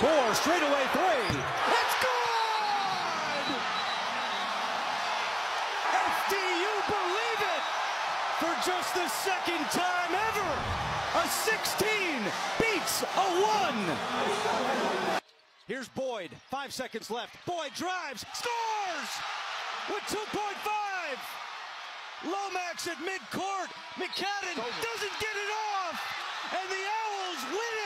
Tor straightaway three. It's good! you believe it! For just the second time ever, a 16 beats a 1. Here's Boyd. Five seconds left. Boyd drives, scores with 2.5. Lomax at midcourt. McCadden doesn't get it off, and the Owls win it.